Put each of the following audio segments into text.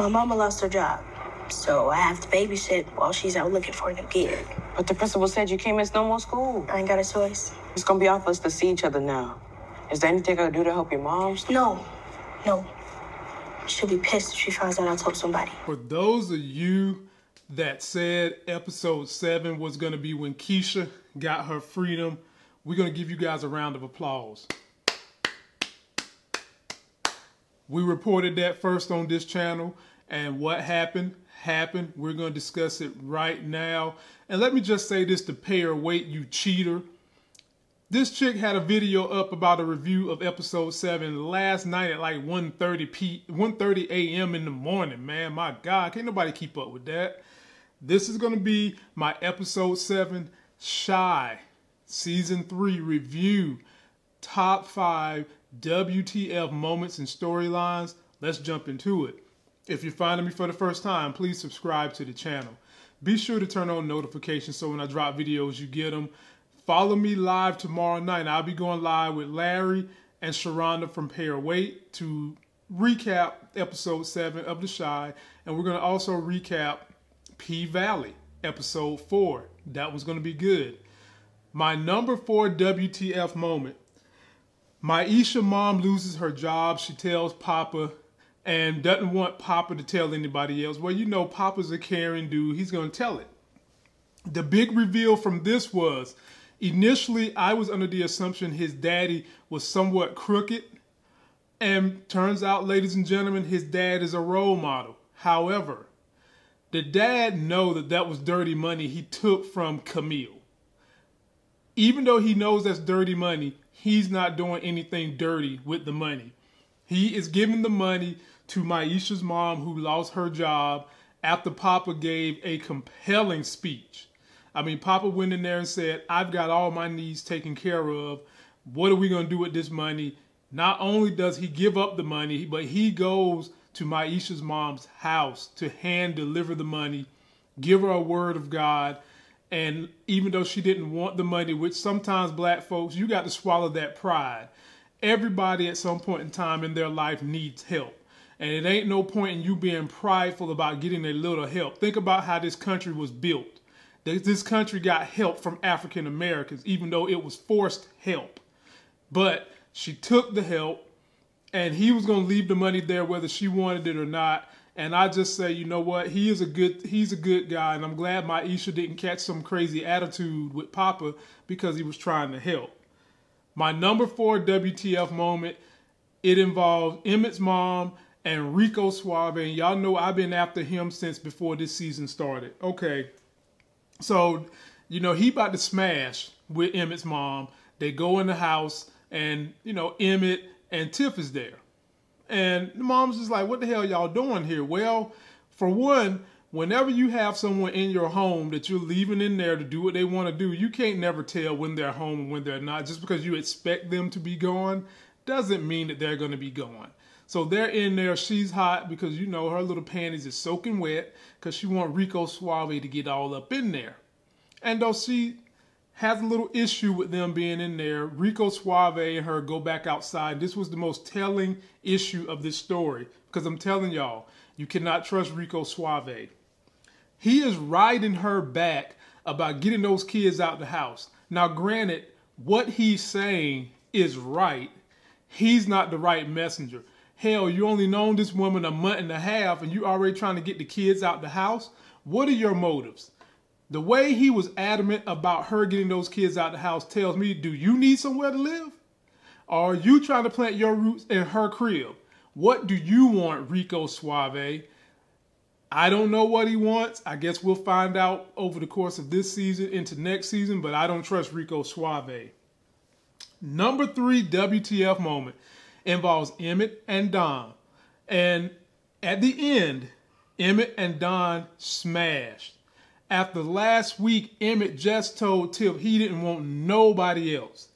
My mama lost her job, so I have to babysit while she's out looking for a new gig. But the principal said you can't miss no more school. I ain't got a choice. It's gonna be off us to see each other now. Is there anything I can do to help your mom? No, no. She'll be pissed if she finds out I told somebody. For those of you that said episode seven was going to be when Keisha got her freedom, we're going to give you guys a round of applause. We reported that first on this channel, and what happened happened. We're going to discuss it right now. And let me just say this to pay her weight, you cheater. This chick had a video up about a review of episode 7 last night at like 1.30 p 1.30 a.m. in the morning, man. My God, can't nobody keep up with that. This is going to be my episode 7 Chi season 3 review. Top 5 WTF moments and storylines. Let's jump into it. If you're finding me for the first time, please subscribe to the channel. Be sure to turn on notifications so when I drop videos, you get them. Follow me live tomorrow night. I'll be going live with Larry and Sharonda from Pair Weight to recap episode 7 of The Chi. And we're going to also recap P Valley, episode 4. That was going to be good. My number 4 WTF moment. Maisha mom loses her job. She tells Papa and doesn't want Papa to tell anybody else. Well, you know, Papa's a caring dude. He's going to tell it. The big reveal from this was initially I was under the assumption his daddy was somewhat crooked. And turns out, ladies and gentlemen, his dad is a role model. However, the dad know that that was dirty money he took from Camille. Even though he knows that's dirty money, he's not doing anything dirty with the money. He is giving the money to Maisha's mom who lost her job after Papa gave a compelling speech. I mean, Papa went in there and said, I've got all my needs taken care of. What are we going to do with this money? Not only does he give up the money, but he goes to Maisha's mom's house to hand deliver the money, give her a word of God. And even though she didn't want the money, which sometimes black folks, you got to swallow that pride. Everybody at some point in time in their life needs help. And it ain't no point in you being prideful about getting a little help. Think about how this country was built. This country got help from African Americans, even though it was forced help. But she took the help, and he was going to leave the money there whether she wanted it or not. And I just say, you know what? He is a good he's a good guy, and I'm glad Maisha didn't catch some crazy attitude with Papa because he was trying to help. My number four WTF moment, it involved Emmett's mom and Rico Suave. And y'all know I've been after him since before this season started. Okay. So, you know, he about to smash with Emmett's mom. They go in the house and, you know, Emmett and Tiff is there. And the mom's just like, what the hell y'all doing here? Well, for one, whenever you have someone in your home that you're leaving in there to do what they want to do, you can't never tell when they're home and when they're not. Just because you expect them to be gone doesn't mean that they're going to be gone. So they're in there. She's hot because you know her little panties is soaking wet because she want Rico Suave to get all up in there. And though she has a little issue with them being in there, Rico Suave and her go back outside. This was the most telling issue of this story because I'm telling y'all, you cannot trust Rico Suave. He is riding her back about getting those kids out the house. Now, granted, what he's saying is right. He's not the right messenger. Hell, you only known this woman a month and a half and you already trying to get the kids out the house? What are your motives? The way he was adamant about her getting those kids out the house tells me, do you need somewhere to live? Are you trying to plant your roots in her crib? What do you want, Rico Suave? I don't know what he wants. I guess we'll find out over the course of this season into next season, but I don't trust Rico Suave. Number three WTF moment involves Emmett and Dom. And at the end, Emmett and Dom smashed. After last week, Emmett just told Tiff he didn't want nobody else.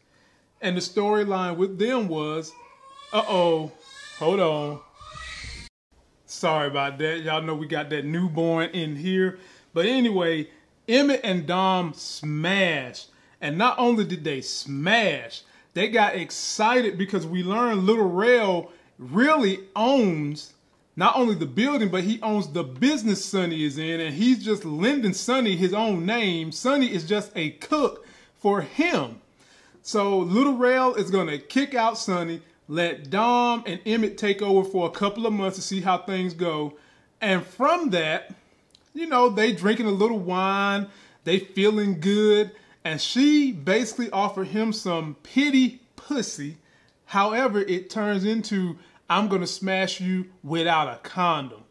And the storyline with them was, uh-oh, hold on. Sorry about that. Y'all know we got that newborn in here. But anyway, Emmett and Dom smashed. And not only did they smash, they got excited because we learned Little Rel really owns not only the building, but he owns the business Sonny is in, and he's just lending Sonny his own name. Sonny is just a cook for him. So Little Rel is gonna kick out Sonny, let Dom and Emmett take over for a couple of months to see how things go. And from that, you know, they drinking a little wine, they feeling good, and she basically offered him some pity pussy. However, it turns into I'm to smash you without a condom.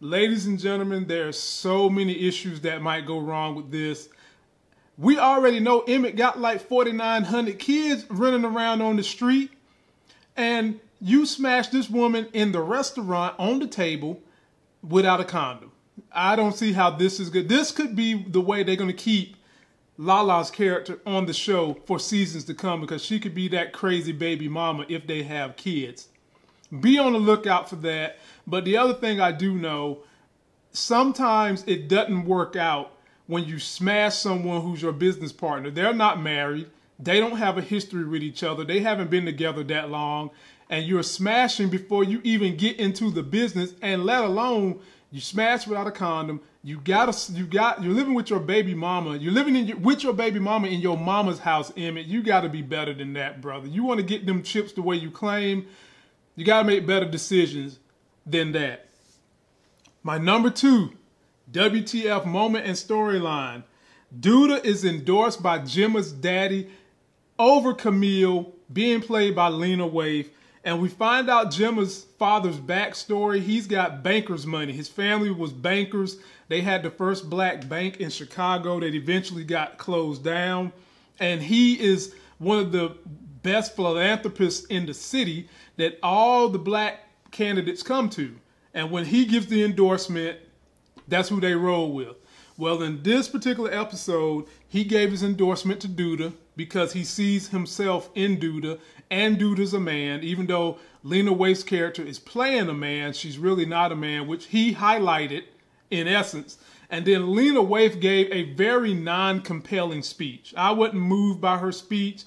Ladies and gentlemen, there are so many issues that might go wrong with this. We already know Emmett got like 4,900 kids running around on the street. And you smash this woman in the restaurant on the table without a condom. I don't see how this is good. This could be the way they're going to keep Lala's character on the show for seasons to come because she could be that crazy baby mama if they have kids. Be on the lookout for that. But the other thing I do know, sometimes it doesn't work out when you smash someone who's your business partner. They're not married. They don't have a history with each other. They haven't been together that long. And you're smashing before you even get into the business, and let alone you smash without a condom. You gotta, you got, you're living with your baby mama. You're living in your, with your baby mama in your mama's house, Emmett. You got to be better than that, brother. You want to get them chips the way you claim. You got to make better decisions than that. My number two, WTF moment and storyline. Douda is endorsed by Jemma's daddy over Camille, being played by Lena Waithe. And we find out Jemma's father's backstory. He's got banker's money. His family was bankers. They had the first black bank in Chicago that eventually got closed down. And he is one of the best philanthropists in the city that all the black candidates come to. And when he gives the endorsement, that's who they roll with. Well, in this particular episode, he gave his endorsement to Douda because he sees himself in Douda, and Douda's a man. Even though Lena Waithe's character is playing a man, she's really not a man, which he highlighted in essence. And then Lena Waithe gave a very non-compelling speech. I wasn't moved by her speech.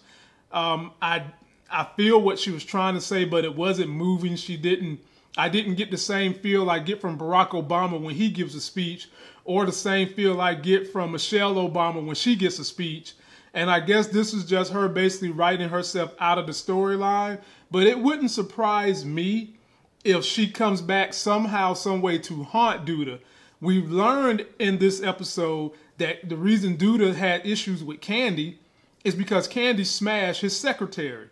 Um, I I feel what she was trying to say, but it wasn't moving. She didn't. I didn't get the same feel I get from Barack Obama when he gives a speech, or the same feel I get from Michelle Obama when she gets a speech. And I guess this is just her basically writing herself out of the storyline. But it wouldn't surprise me if she comes back somehow, some way to haunt Douda. We've learned in this episode that the reason Douda had issues with Candy is because Candy smashed his secretary.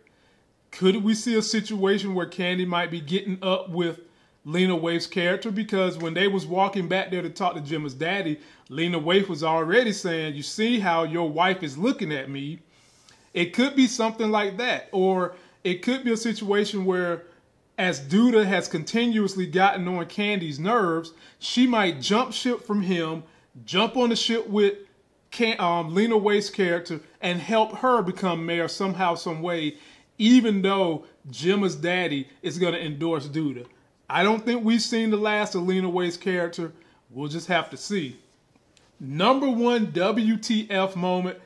Could we see a situation where Candy might be getting up with Lena Waithe's character? Because when they was walking back there to talk to Jemma's daddy, Lena Waithe was already saying, "You see how your wife is looking at me." It could be something like that, or it could be a situation where, as Douda has continuously gotten on Candy's nerves, she might jump ship from him, jump on the ship with can, um, Lena Waithe's character and help her become mayor somehow, some way, even though Jemma's daddy is going to endorse Douda. I don't think we've seen the last of Lena Waithe's character. We'll just have to see. Number one WTF moment.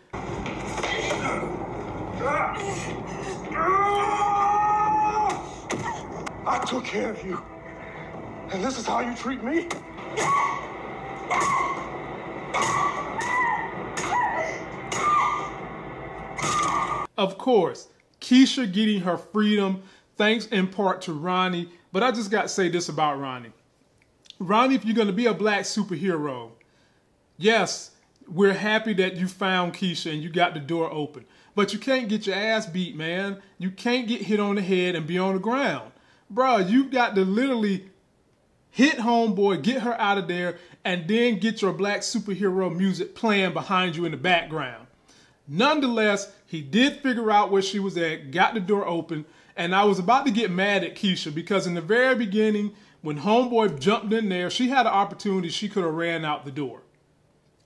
I took care of you. And this is how you treat me? Of course, Keisha getting her freedom thanks in part to Ronnie. But I just got to say this about Ronnie. Ronnie, if you're going to be a black superhero, yes, we're happy that you found Keisha and you got the door open. But you can't get your ass beat, man. You can't get hit on the head and be on the ground. Bro, you've got to literally hit homeboy, get her out of there, and then get your black superhero music playing behind you in the background. Nonetheless, he did figure out where she was at, got the door open, and I was about to get mad at Keisha because in the very beginning, when Homeboy jumped in there, she had an opportunity she could have ran out the door.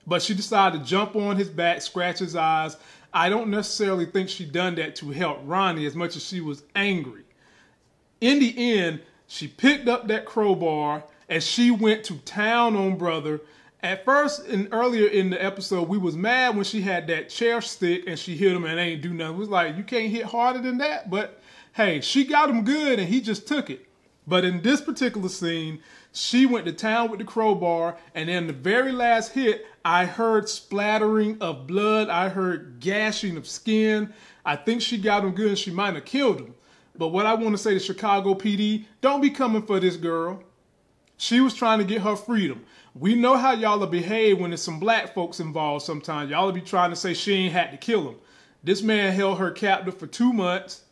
But she decided to jump on his back, scratch his eyes. I don't necessarily think she done that to help Ronnie as much as she was angry. In the end, she picked up that crowbar and she went to town on brother at first and earlier in the episode, we was mad when she had that chair stick and she hit him and ain't do nothing. It was like, you can't hit harder than that. But hey, she got him good and he just took it. But in this particular scene, She went to town with the crowbar, and then the very last hit, I heard splattering of blood. I heard gashing of skin. I think she got him good and she might have killed him. But what I want to say to Chicago PD, don't be coming for this girl. She was trying to get her freedom. We know how y'all behave when there's some black folks involved sometimes. Y'all will be trying to say she ain't had to kill him. This man held her captive for two months.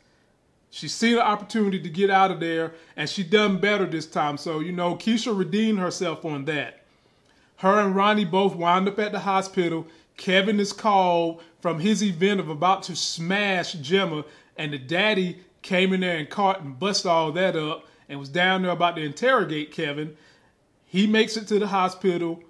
She seen an opportunity to get out of there, and she done better this time. So, you know, Keisha redeemed herself on that. Her and Ronnie both wound up at the hospital. Kevin is called from his event of about to smash Jemma, and the daddy came in there and caught and busted all that up and was down there about to interrogate Kevin. He makes it to the hospital.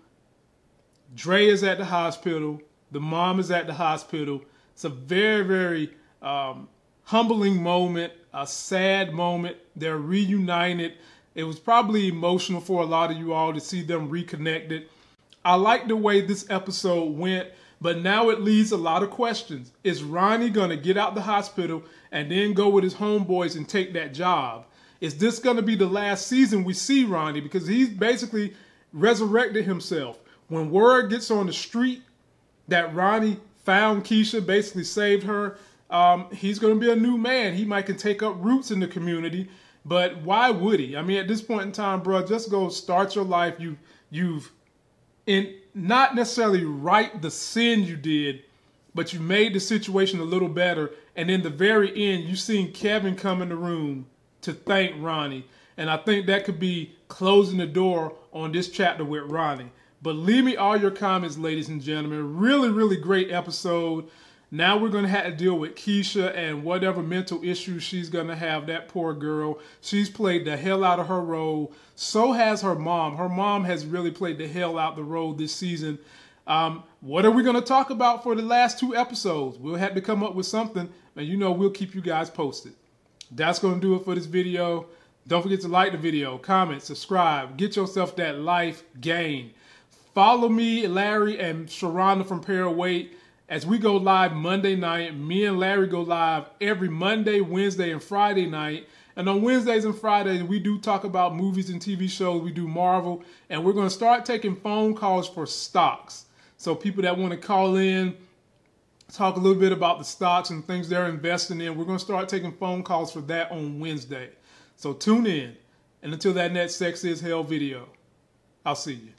Dre is at the hospital. The mom is at the hospital. It's a very, very um, humbling moment, a sad moment. They're reunited. It was probably emotional for a lot of you all to see them reconnected. I like the way this episode went, but now it leaves a lot of questions. Is Ronnie going to get out the hospital and then go with his homeboys and take that job? Is this going to be the last season we see Ronnie? Because he's basically resurrected himself. When word gets on the street that Ronnie found Keisha, basically saved her, um, he's going to be a new man. He might can take up roots in the community, but why would he? I mean, at this point in time, bro, just go start your life. You you've in not necessarily right the sin you did, but you made the situation a little better. And in the very end, you seen Kevin come in the room to thank Ronnie. And I think that could be closing the door on this chapter with Ronnie. But leave me all your comments, ladies and gentlemen. Really, really great episode. Now we're going to have to deal with Keisha and whatever mental issues she's going to have. That poor girl. She's played the hell out of her role. So has her mom. Her mom has really played the hell out the role this season. Um, what are we going to talk about for the last two episodes? We'll have to come up with something, and you know we'll keep you guys posted. That's going to do it for this video. Don't forget to like the video, comment, subscribe, get yourself that life gain. Follow me, Larry, and Sharonda from Para Wait as we go live Monday night. Me and Larry go live every Monday, Wednesday, and Friday night. And on Wednesdays and Fridays, we do talk about movies and TV shows. We do Marvel, and we're going to start taking phone calls for stocks. So people that want to call in, talk a little bit about the stocks and things they're investing in. We're going to start taking phone calls for that on Wednesday. So tune in. And until that next Sex is Hell video, I'll see you.